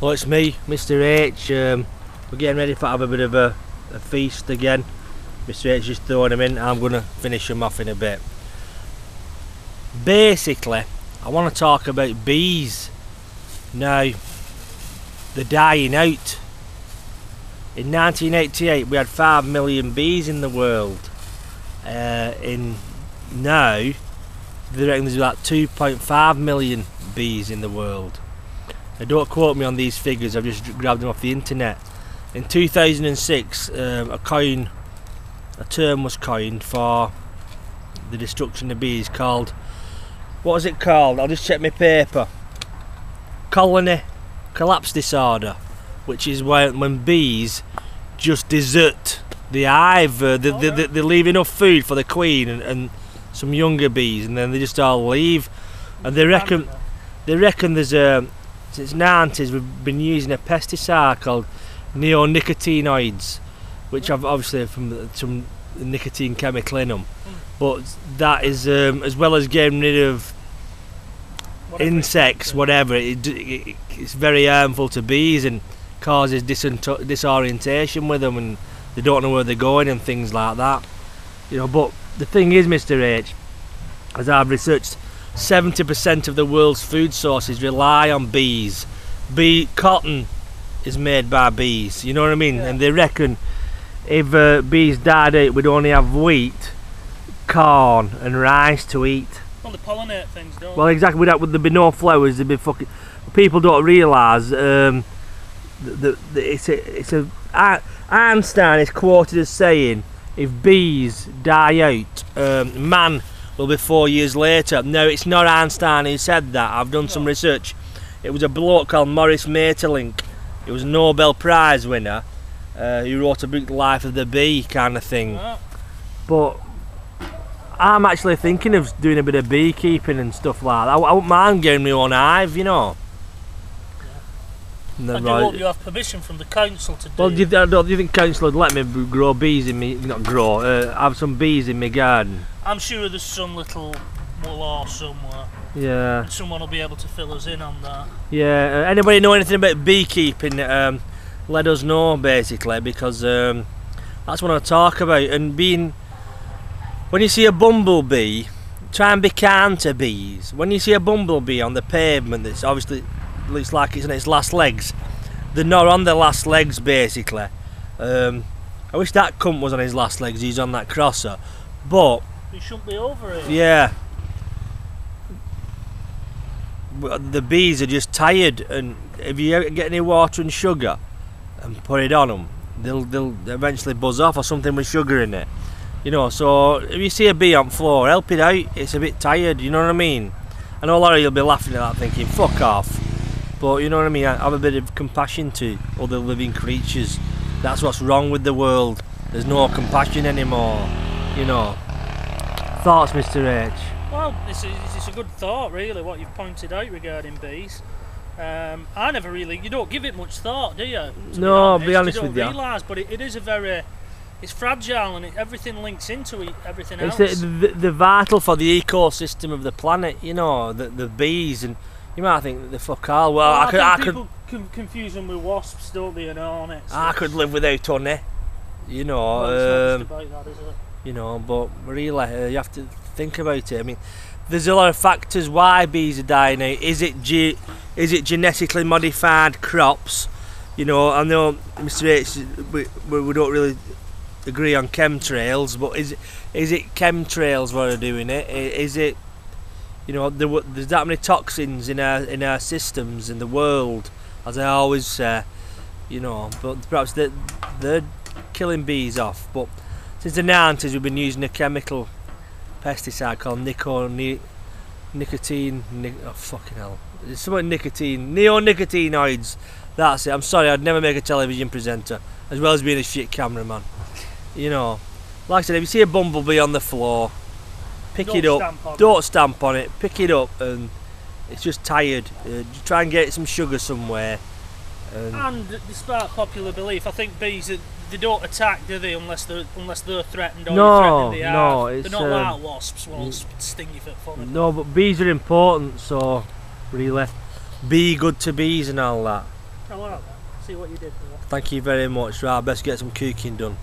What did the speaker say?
Well, it's me, Mr. H. Um, we're getting ready to have a bit of a, a feast again. Mr. H just throwing them in. I'm going to finish them off in a bit. Basically, I want to talk about bees. Now, they're dying out. In 1988, we had 5 million bees in the world. Uh, in now, they reckon there's about 2.5 million bees in the world. Now don't quote me on these figures, I've just grabbed them off the internet. In 2006, um, a coin, a term was coined for the destruction of bees called, what was it called? I'll just check my paper. Colony collapse disorder, which is when, when bees just desert the hive, uh, they, they, they, leave enough food for the queen and, and some younger bees, and then they just all leave. And they reckon, they reckon there's a since 90s we've been using a pesticide called neonicotinoids, which have obviously from some nicotine chemical in them. But that is um, as well as getting rid of Whatever insects, whatever. It, it, it's very harmful to bees and causes disorientation with them, and they don't know where they're going and things like that. You know, but the thing is, Mr. H, as I've researched, 70% of the world's food sources rely on bees. Bee cotton is made by bees. You know what I mean? Yeah. And they reckon if uh, bees died out, we'd only have wheat, corn, and rice to eat. Well, they pollinate things, don't Well, exactly. Without, would there be no flowers? There'd be fucking. People don't realise um, that it's a it's a. Ein- Einstein is quoted as saying, "If bees die out, um, man will be four years later." No, it's not Einstein who said that. I've done some research. It was a bloke called Maurice Maeterlinck. He was a Nobel Prize winner. Uh, who wrote a book, The Life of the Bee, kind of thing. Ah, But I'm actually thinking of doing a bit of beekeeping and stuff like that. I, I wouldn't mind getting my own hive, you know. And I do right- hope you have permission from the council to do. well, do you, do you think council would let me grow bees in me? Not grow, uh, have some bees in my garden. I'm sure there's some little law somewhere. Yeah, and Someone will be able to fill us in on that. yeah. Uh, anybody know anything about beekeeping? Um, let us know, basically, because um, that's what I talk about. And being, when you see a bumblebee, try and be kind to bees. When you see a bumblebee on the pavement that's obviously looks like it's on its last legs, they're not on their last legs basically. Um, I wish that cunt was on his last legs, he's on that crosser. But, You shouldn't be over it. yeah. The bees are just tired, and if you get any water and sugar and put it on them, they'll, they'll eventually buzz off or something with sugar in it. You know, so if you see a bee on floor, help it out. It's a bit tired. You know what I mean? I know a lot of you'll be laughing at that, thinking "fuck off," but you know what I mean. I have a bit of compassion to other living creatures. That's what's wrong with the world. There's no compassion anymore. You know. Thoughts, Mr. H. Well, this is it's a good thought, really, what you've pointed out regarding bees. Um, I never really, you don't give it much thought, do you? No, I'll be honest you don't with you. realise, but it, it is a very, it's fragile and it, everything links into it, everything It's else. the, the, the vital for the ecosystem of the planet. You know, the the bees and you might think that the fuck all. Well, Well, I could I could people con- confuse them with wasps, don't they, and hornets. I could live without honey. You know, Well, it's um, not just about that, is it? You know, but really, uh, you have to think about it. I mean, there's a lot of factors why bees are dying out. Is it ge- is it genetically modified crops? You know, I know Mr. H, we, we don't really agree on chemtrails, but is it, is it chemtrails what are doing it? Is it, you know, there, there's that many toxins in our in our systems in the world, as I always say, you know, but perhaps they're, they're killing bees off. But since the 90s, we've been using a chemical pesticide called nico, ni, nicotine. Nic, oh, fucking hell. It's something nicotine. Neonicotinoids. That's it. I'm sorry, I'd never make a television presenter, as well as being a shit cameraman. You know, like I said, if you see a bumblebee on the floor, pick Don't it up. on it. Don't stamp on it. Pick it up, and it's just tired. Uh, try and get some sugar somewhere. And And despite popular belief, I think bees are- they don't attack, do they? Unless they're unless they're threatened or No, you're threatening no, hive. They're not um, like wasps. Will sting you for fun. No, but bees are important, so really, be good to bees and all that. Oh, alright. See what you did. Thank you very much. Right, best get some cooking done.